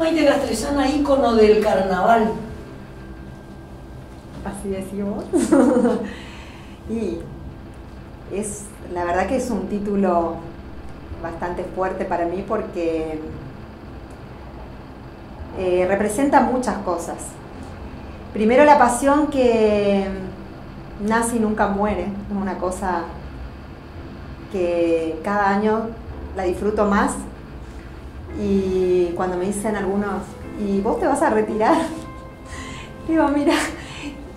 Maite Castresana, ícono del carnaval. Así decimos. y es, la verdad que es un título bastante fuerte para mí porque eh, representa muchas cosas. Primero la pasión que nace y nunca muere, es una cosa que cada año la disfruto más y cuando me dicen algunos, ¿y vos te vas a retirar? Digo, mira,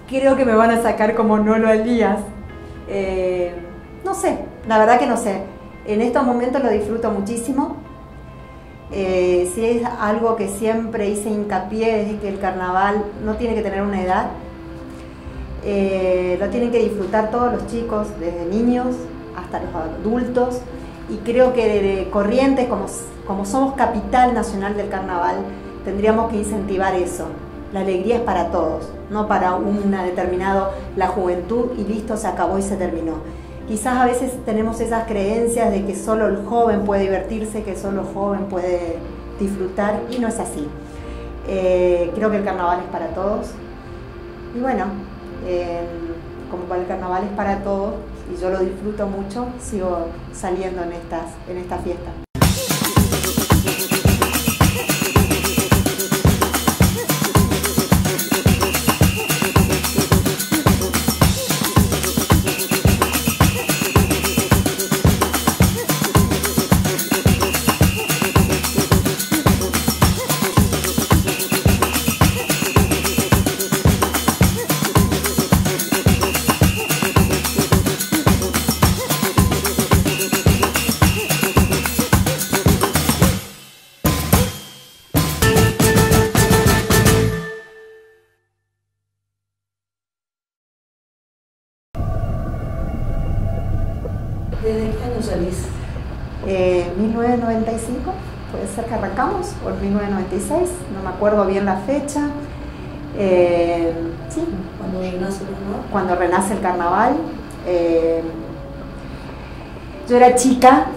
creo que me van a sacar como no lo Elías. Eh, no sé, la verdad que no sé. En estos momentos lo disfruto muchísimo. Eh, si es algo que siempre hice hincapié es que el carnaval no tiene que tener una edad. Eh, lo tienen que disfrutar todos los chicos, desde niños hasta los adultos. Y creo que de Corrientes, como, como somos capital nacional del carnaval, tendríamos que incentivar eso. La alegría es para todos, no para una determinado, la juventud y listo, se acabó y se terminó. Quizás a veces tenemos esas creencias de que solo el joven puede divertirse, que solo el joven puede disfrutar y no es así. Eh, creo que el carnaval es para todos. Y bueno, eh, como el carnaval es para todos y yo lo disfruto mucho, sigo saliendo en estas, en. En 1996, no me acuerdo bien la fecha. Eh, sí, Cuando renace el carnaval. cuando renace el carnaval. Eh, yo era chica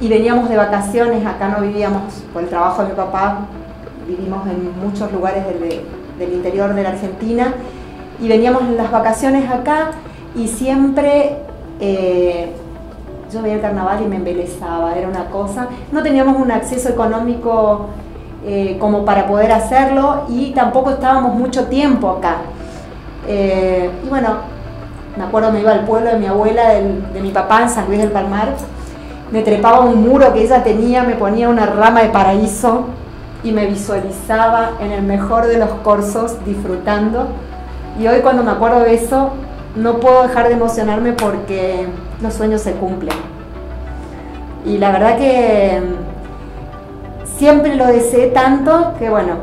y veníamos de vacaciones, acá no vivíamos por el trabajo de mi papá, vivimos en muchos lugares del, del interior de la Argentina y veníamos en las vacaciones acá y siempre eh, yo veía el carnaval y me embelezaba, era una cosa. No teníamos un acceso económico eh, como para poder hacerlo y tampoco estábamos mucho tiempo acá. Eh, y bueno, me acuerdo me iba al pueblo de mi abuela, de mi papá en San Luis del Palmar, me trepaba un muro que ella tenía, me ponía una rama de paraíso y me visualizaba en el mejor de los corsos disfrutando. Y hoy cuando me acuerdo de eso, no puedo dejar de emocionarme porque los sueños se cumplen. Y la verdad que mm, siempre lo deseé tanto que bueno,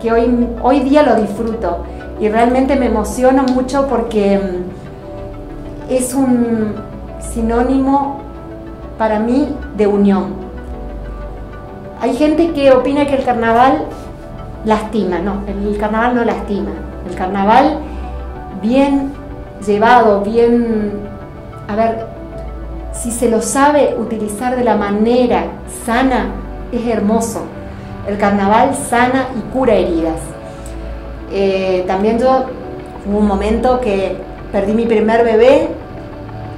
que hoy, hoy día lo disfruto. Y realmente me emociona mucho porque mm, es un sinónimo para mí de unión. Hay gente que opina que el carnaval lastima, no, el carnaval no lastima. El carnaval bien llevado, bien, a ver, si se lo sabe utilizar de la manera sana, es hermoso. El carnaval sana y cura heridas. Eh, también yo hubo un momento que perdí mi primer bebé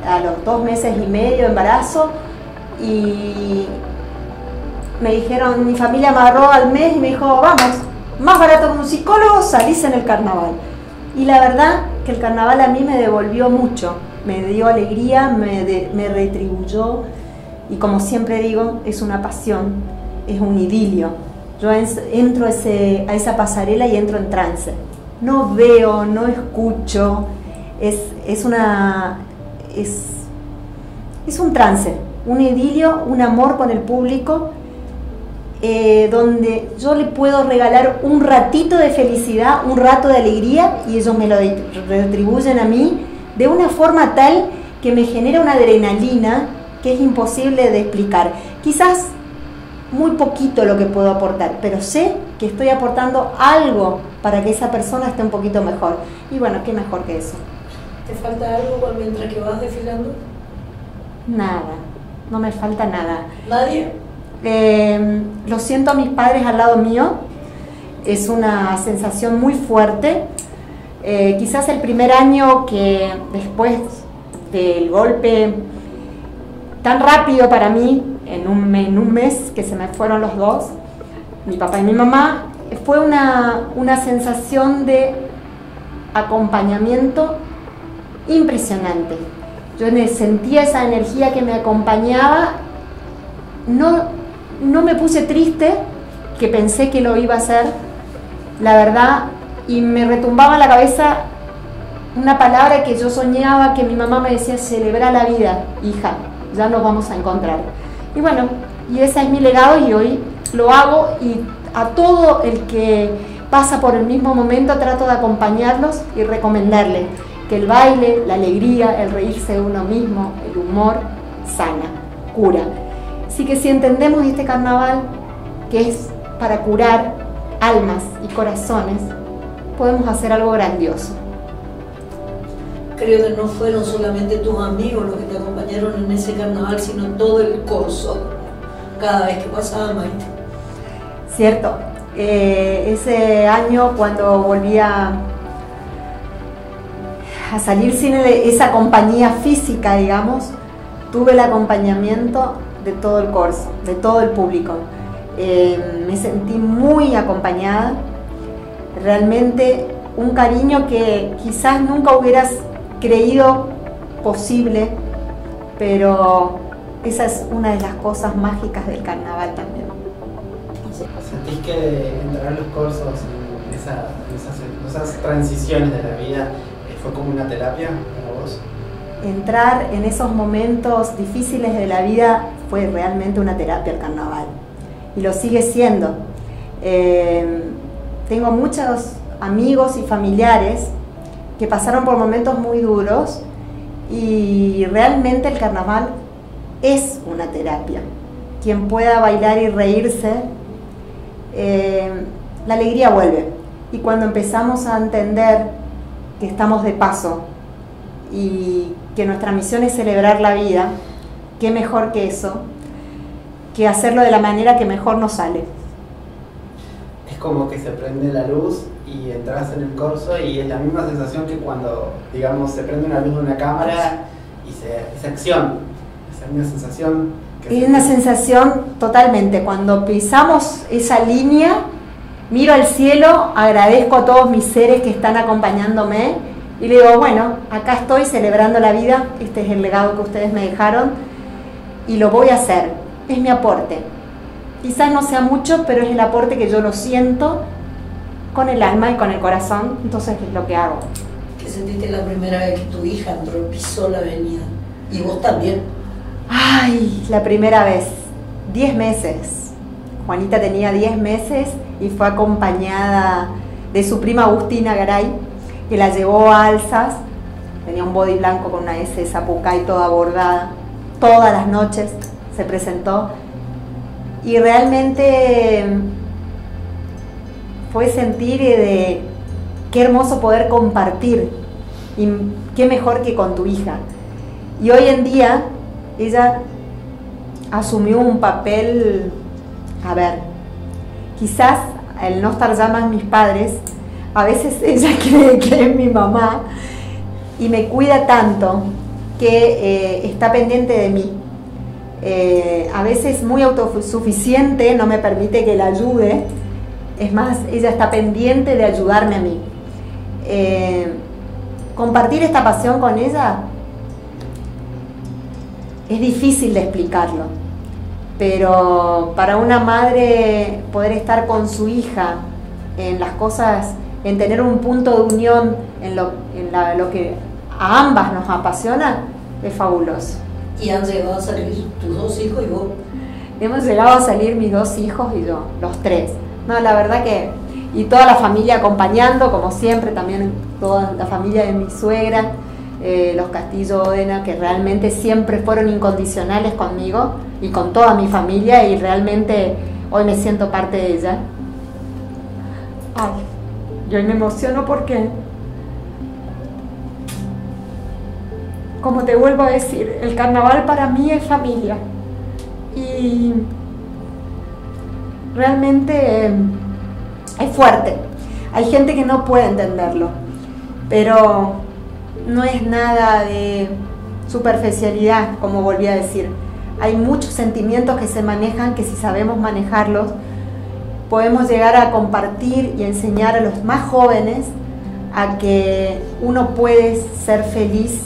a los dos meses y medio de embarazo y me dijeron, mi familia me agarró al mes y me dijo, vamos, más barato que un psicólogo, salís en el carnaval. Y la verdad que el carnaval a mí me devolvió mucho, me dio alegría, me, de- me retribuyó y como siempre digo, es una pasión, es un idilio. Yo en- entro a, ese- a esa pasarela y entro en trance. No veo, no escucho, es, es una... Es, es un trance, un idilio, un amor con el público, eh, donde yo le puedo regalar un ratito de felicidad, un rato de alegría y ellos me lo retribuyen a mí de una forma tal que me genera una adrenalina que es imposible de explicar. Quizás muy poquito lo que puedo aportar, pero sé que estoy aportando algo para que esa persona esté un poquito mejor. Y bueno, qué mejor que eso. ¿Te falta algo mientras que vas desfilando? Nada, no me falta nada. ¿Nadie? Eh, lo siento a mis padres al lado mío, es una sensación muy fuerte. Eh, quizás el primer año que después del golpe tan rápido para mí, en un, en un mes que se me fueron los dos, mi papá y mi mamá, fue una, una sensación de acompañamiento impresionante. Yo sentía esa energía que me acompañaba, no, no me puse triste, que pensé que lo iba a hacer, la verdad, y me retumbaba en la cabeza una palabra que yo soñaba, que mi mamá me decía, celebra la vida, hija, ya nos vamos a encontrar. Y bueno, y ese es mi legado y hoy lo hago y a todo el que pasa por el mismo momento trato de acompañarlos y recomendarle que el baile, la alegría, el reírse de uno mismo, el humor, sana, cura. Así que si entendemos este carnaval, que es para curar almas y corazones, podemos hacer algo grandioso. Creo que no fueron solamente tus amigos los que te acompañaron en ese carnaval, sino todo el corso, cada vez que pasaba Maite. Cierto, eh, ese año cuando volvía a salir sin esa compañía física, digamos, tuve el acompañamiento de todo el corso, de todo el público. Eh, me sentí muy acompañada, realmente un cariño que quizás nunca hubieras creído posible, pero esa es una de las cosas mágicas del carnaval también. ¿Sentís que entrar a los cursos en, esas, transiciones de la vida eh, fue como una terapia para vos? Entrar en esos momentos difíciles de la vida fue realmente una terapia el carnaval y lo sigue siendo. Eh, tengo muchos amigos y familiares que pasaron por momentos muy duros y realmente el carnaval es una terapia. Quien pueda bailar y reírse, eh, la alegría vuelve. Y cuando empezamos a entender que estamos de paso y que nuestra misión es celebrar la vida, qué mejor que eso, que hacerlo de la manera que mejor nos sale. Es como que se prende la luz y entras en el corso y es la misma sensación que cuando, digamos, se prende una luz de una cámara y se, acción. Esa misma sensación. es una sensación totalmente. Cuando pisamos esa línea, miro al cielo, agradezco a todos mis seres que están acompañándome y le digo, bueno, acá estoy celebrando la vida, este es el legado que ustedes me dejaron y lo voy a hacer. Es mi aporte. Quizás no sea mucho, pero es el aporte que yo lo siento con el alma y con el corazón, entonces es lo que hago. ¿Qué sentiste la primera vez que tu hija entró, pisó la avenida? Y vos también. Ay, la primera vez, diez meses. Juanita tenía diez meses y fue acompañada de su prima Agustina Garay, que la llevó a alzas. Tenía un body blanco con una S y toda bordada. Todas las noches se presentó. Y realmente fue sentir de qué hermoso poder compartir y qué mejor que con tu hija. Y hoy en día ella asumió un papel, a ver, quizás el no estar ya más mis padres, a veces ella cree que es mi mamá y me cuida tanto que eh, está pendiente de mí. Eh, a veces muy autosuficiente, no me permite que la ayude, es más, ella está pendiente de ayudarme a mí. Eh, compartir esta pasión con ella es difícil de explicarlo, pero para una madre poder estar con su hija en las cosas, en tener un punto de unión en lo, lo que a ambas nos apasiona, es fabuloso. ¿Y han llegado a salir tus dos hijos y vos? Hemos llegado a salir mis dos hijos y yo, los tres. No, la verdad que, y toda la familia acompañando, como siempre, también toda la familia de mi suegra, eh, los Castillo Odena, que realmente siempre fueron incondicionales conmigo y con toda mi familia, y realmente hoy me siento parte de ella. Ay, yo hoy me emociono porque, como te vuelvo a decir, el carnaval para mí es familia. Y realmente eh, es fuerte. Hay gente que no puede entenderlo, pero no es nada de superficialidad, como volví a decir. Hay muchos sentimientos que se manejan que si sabemos manejarlos, podemos llegar a compartir y enseñar a los más jóvenes a que uno puede ser feliz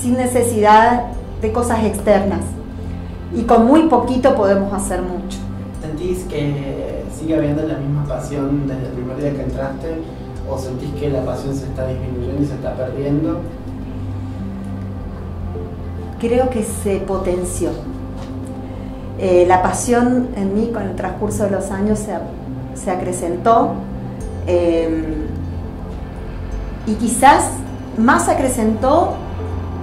sin necesidad de cosas externas. Y con muy poquito podemos hacer mucho. ¿Sentís que sigue habiendo la misma pasión desde el primer día que entraste? ¿O sentís que la pasión se está disminuyendo y se está perdiendo? Creo que se potenció. Eh, la pasión en mí con el transcurso de los años se, acrecentó em, y quizás más se acrecentó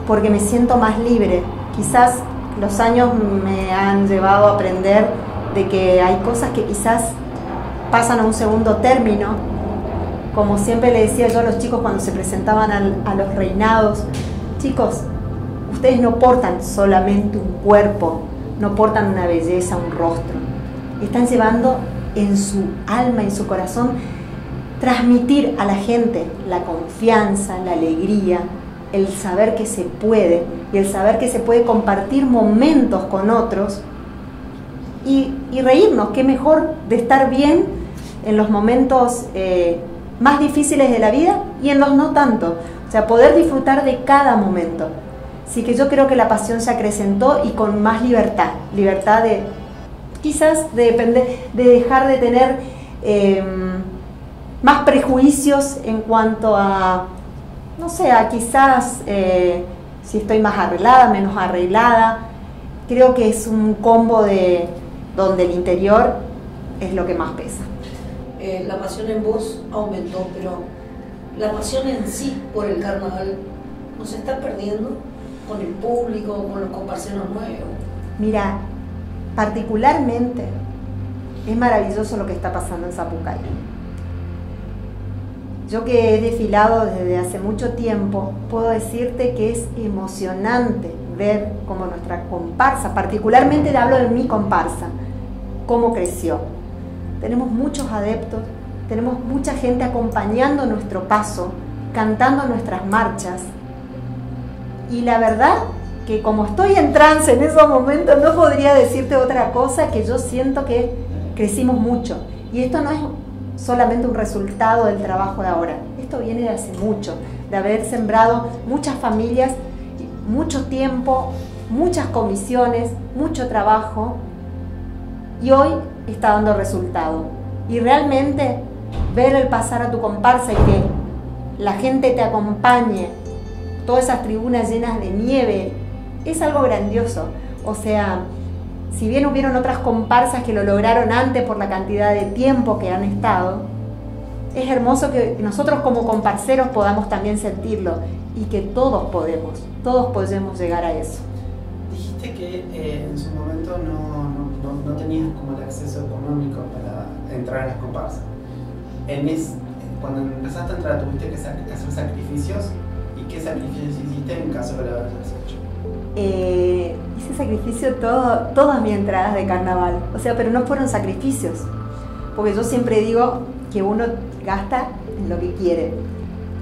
porque me siento más libre. Quizás los años me han llevado a aprender de que hay cosas que quizás pasan a un segundo término. Como siempre le decía yo a los chicos cuando se presentaban a los reinados, chicos, ustedes no portan solamente un cuerpo, no portan una belleza, un rostro. Están llevando en su alma, en su corazón, transmitir a la gente la confianza, la alegría, el saber que se puede y el saber que se puede compartir momentos con otros y, reírnos, qué mejor de estar bien en los momentos eh, más difíciles de la vida y en los no tanto. O sea, poder disfrutar de cada momento. Así que yo creo que la pasión se acrecentó y con más libertad, libertad de quizás de, depender, de dejar de tener em, más prejuicios en cuanto a, no sé, a quizás eh, si estoy más arreglada, menos arreglada. Creo que es un combo de donde el interior es lo que más pesa. Eh, la pasión en vos aumentó, pero la pasión en sí por el carnaval nos está perdiendo con el público, con los comparceros nuevos? Mira, particularmente es maravilloso lo que está pasando en Zapucay. Yo que he desfilado desde hace mucho tiempo, puedo decirte que es emocionante ver cómo nuestra comparsa, particularmente hablo de mi comparsa, cómo creció. Tenemos muchos adeptos, tenemos mucha gente acompañando nuestro paso, cantando nuestras marchas, y la verdad que como estoy en trance en esos momentos, no podría decirte otra cosa que yo siento que crecimos mucho. Y esto no es solamente un resultado del trabajo de ahora, esto viene de hace mucho, de haber sembrado muchas familias, mucho tiempo, muchas comisiones, mucho trabajo y hoy está dando resultado. Y realmente ver el pasar a tu comparsa y que la gente te acompañe todas esas tribunas llenas de nieve, es algo grandioso. O sea, si bien hubieron otras comparsas que lo lograron antes por la cantidad de tiempo que han estado, es hermoso que nosotros como comparseros podamos también sentirlo y que todos podemos, todos podemos llegar a eso. Dijiste que eh, en su momento no, tenías como el acceso económico para entrar a las comparsas. En cuando empezaste a entrar, ¿tuviste que hacer sacrificios? qué sacrificios hiciste en caso de lo hayas hecho? Eh, hice sacrificio todas mis entradas de carnaval. O sea, pero no fueron sacrificios. Porque yo siempre digo que uno gasta en lo que quiere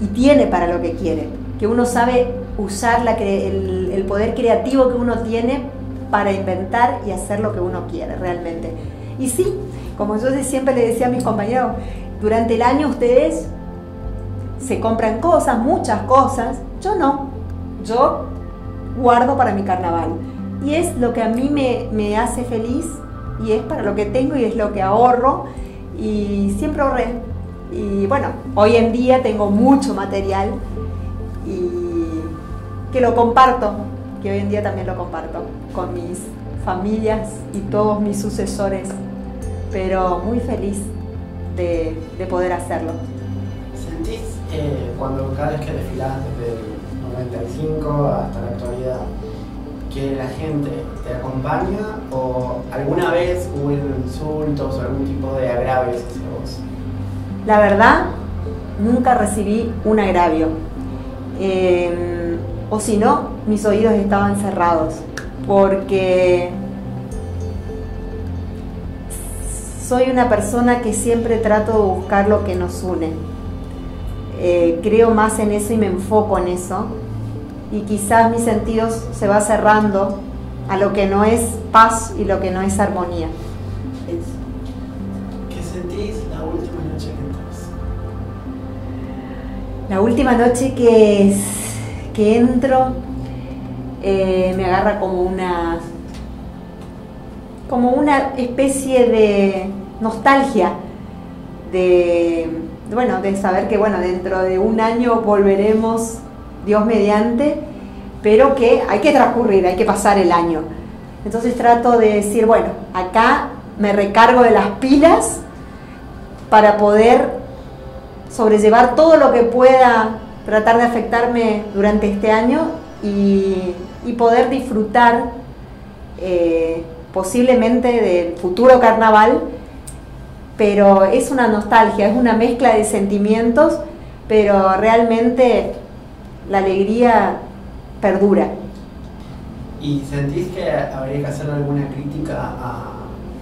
y tiene para lo que quiere. Que uno sabe usar el, el poder creativo que uno tiene para inventar y hacer lo que uno quiere realmente. Y sí, como yo siempre le decía a mis compañeros, durante el año ustedes se compran cosas, muchas cosas, yo no, yo guardo para mi carnaval. Y es lo que a mí me, hace feliz y es para lo que tengo y es lo que ahorro y siempre ahorré. Y bueno, hoy en día tengo mucho material y que lo comparto, que hoy en día también lo comparto con mis familias y todos mis sucesores, pero muy feliz de, de poder hacerlo. ¿Sentís cuando cada vez que desfilas desde el 95 hasta la actualidad, que la gente te acompaña o alguna vez hubo insultos o algún tipo de agravios hacia vos? La verdad, nunca recibí un agravio. Em, o si no, mis oídos estaban cerrados. Porque soy una persona que siempre trato de buscar lo que nos une. Eh, creo más en eso y me enfoco en eso. Y quizás mis sentidos se va cerrando a lo que no es paz y lo que no es armonía. ¿Qué sentís la última noche que entras? La última noche que, que entro eh, me agarra como una como una especie de nostalgia de, bueno, de saber que bueno, dentro de un año volveremos, Dios mediante, pero que hay que transcurrir, hay que pasar el año. Entonces trato de decir, bueno, acá me recargo de las pilas para poder sobrellevar todo lo que pueda tratar de afectarme durante este año y, poder disfrutar eh, posiblemente del futuro carnaval, pero es una nostalgia, es una mezcla de sentimientos, pero realmente la alegría perdura. ¿Y sentís que habría que hacer alguna crítica a,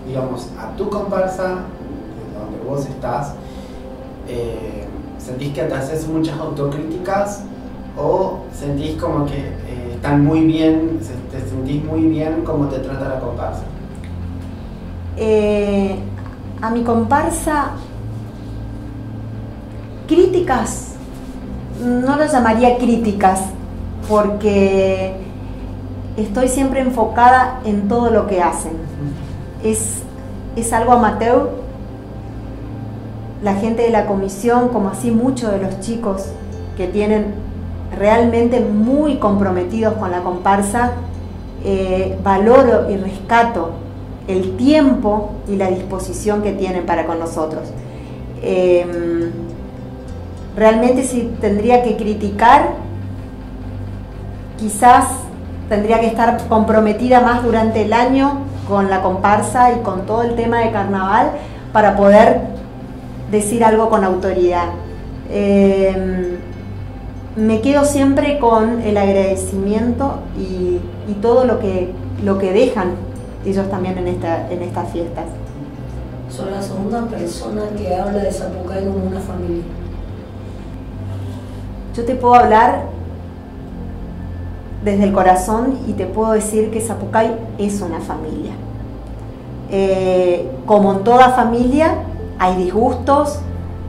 digamos, a tu comparsa, donde vos estás? Eh, ¿Sentís que te haces muchas autocríticas o sentís como que eh, están muy bien, te sentís muy bien cómo te trata la comparsa? Eh, a mi comparsa, críticas, no lo llamaría críticas, porque estoy siempre enfocada en todo lo que hacen. Es, es algo amateur. La gente de la comisión, como así muchos de los chicos que tienen realmente muy comprometidos con la comparsa, eh, valoro y rescato el tiempo y la disposición que tienen para con nosotros. Em, realmente si tendría que criticar, quizás tendría que estar comprometida más durante el año con la comparsa y con todo el tema de carnaval para poder decir algo con autoridad. Em, me quedo siempre con el agradecimiento y, todo lo que, lo que dejan ellos también en, esta, en estas fiestas. Son la segunda persona que habla de Zapucay como una familia. Yo te puedo hablar desde el corazón y te puedo decir que Zapucay es una familia. Eh, como en toda familia, hay disgustos,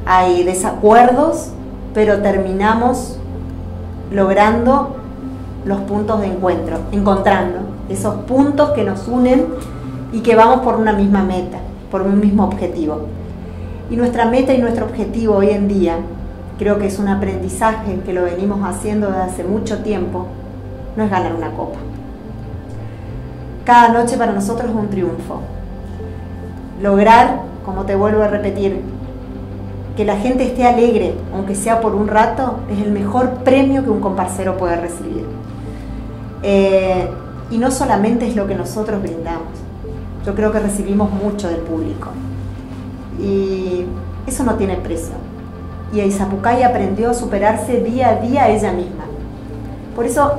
hay desacuerdos, pero terminamos logrando los puntos de encuentro, encontrando esos puntos que nos unen y que vamos por una misma meta, por un mismo objetivo. Y nuestra meta y nuestro objetivo hoy en día, creo que es un aprendizaje que lo venimos haciendo desde hace mucho tiempo, no es ganar una copa. Cada noche para nosotros es un triunfo. Lograr, como te vuelvo a repetir, que la gente esté alegre, aunque sea por un rato, es el mejor premio que un comparsero puede recibir. Eh, y no solamente es lo que nosotros brindamos, yo creo que recibimos mucho del público. Y eso no tiene precio. Y Aizapucay aprendió a superarse día a día ella misma. Por eso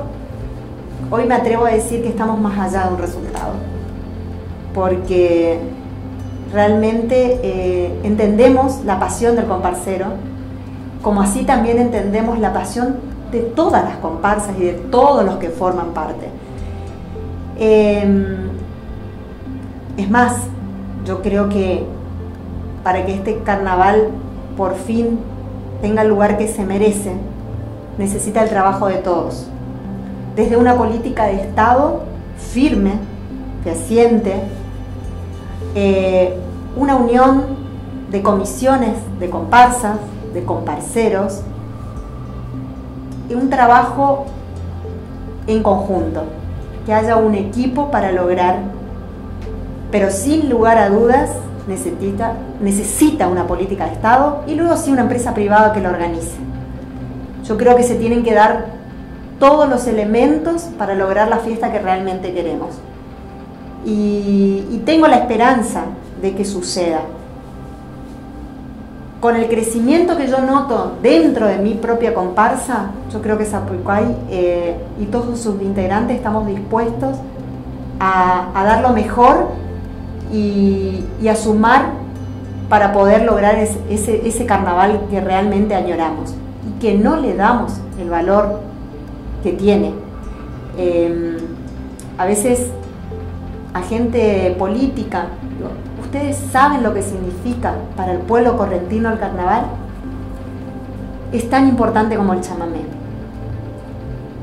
hoy me atrevo a decir que estamos más allá de un resultado. Porque realmente eh, entendemos la pasión del comparsero, como así también entendemos la pasión de todas las comparsas y de todos los que forman parte. Em, es más, yo creo que para que este carnaval por fin tenga el lugar que se merece, necesita el trabajo de todos. Desde una política de Estado firme, fehaciente, eh, una unión de comisiones, de comparsas, de comparceros, y un trabajo en conjunto, que haya un equipo para lograr, pero sin lugar a dudas necesita, necesita una política de Estado y luego sí una empresa privada que lo organice. Yo creo que se tienen que dar todos los elementos para lograr la fiesta que realmente queremos. Y, tengo la esperanza de que suceda. Con el crecimiento que yo noto dentro de mi propia comparsa, yo creo que Zapucay eh, y todos sus integrantes estamos dispuestos a, dar lo mejor y, a sumar para poder lograr ese, carnaval que realmente añoramos y que no le damos el valor que tiene. Em, a veces a gente política, ¿ustedes saben lo que significa para el pueblo correntino el carnaval? Es tan importante como el chamamé.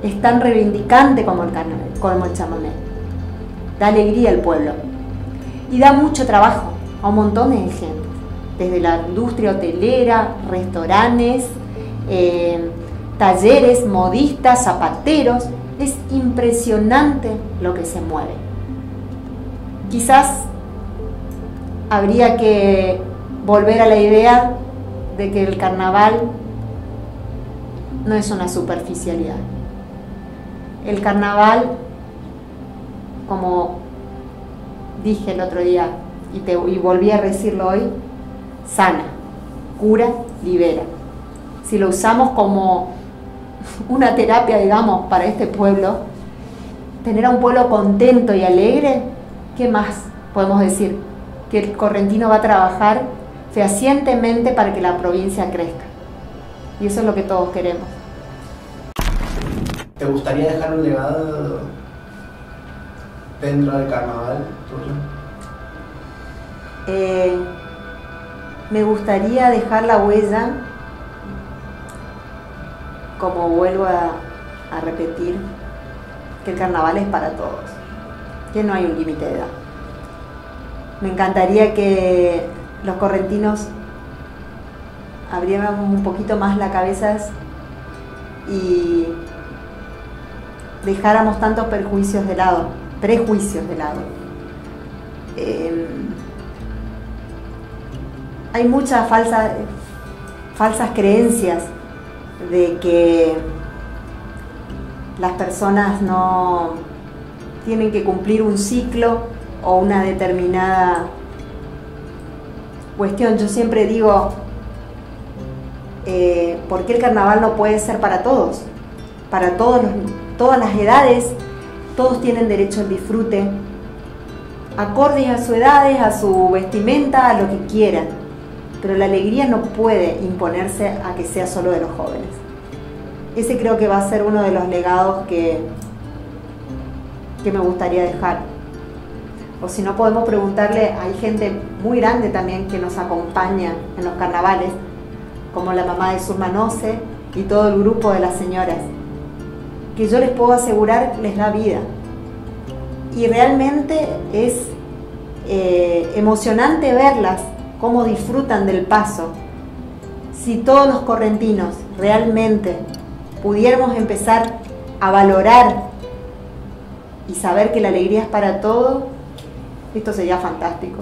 Es tan reivindicante como el, carnaval, como el chamamé. Da alegría al pueblo. Y da mucho trabajo a un montón de gente. Desde la industria hotelera, restaurantes, eh, talleres, modistas, zapateros. Es impresionante lo que se mueve. Quizás habría que volver a la idea de que el carnaval no es una superficialidad. El carnaval, como dije el otro día y, te, volví a decirlo hoy, sana, cura, libera. Si lo usamos como una terapia, digamos, para este pueblo, tener a un pueblo contento y alegre, ¿qué más podemos decir? Que el correntino va a trabajar fehacientemente para que la provincia crezca. Y eso es lo que todos queremos. ¿Te gustaría dejar un legado dentro del carnaval tuyo? Eh, me gustaría dejar la huella, como vuelvo a, a repetir, que el carnaval es para todos, que no hay un límite de edad. Me encantaría que los correntinos abrieran un poquito más la cabeza y dejáramos tantos perjuicios de lado, prejuicios de lado. Em, hay muchas falsas, falsas creencias de que las personas no tienen que cumplir un ciclo o una determinada cuestión. Yo siempre digo, eh, ¿por qué el carnaval no puede ser para todos? Para todos todas las edades, todos tienen derecho al disfrute, acordes a su edades, a su vestimenta, a lo que quieran. Pero la alegría no puede imponerse a que sea solo de los jóvenes. Ese creo que va a ser uno de los legados que, que me gustaría dejar. O si no podemos preguntarle, hay gente muy grande también que nos acompaña en los carnavales, como la mamá de Surmanose y todo el grupo de las señoras, que yo les puedo asegurar les da vida. Y realmente es eh, emocionante verlas, cómo disfrutan del paso. Si todos los correntinos realmente pudiéramos empezar a valorar y saber que la alegría es para todos, esto sería fantástico.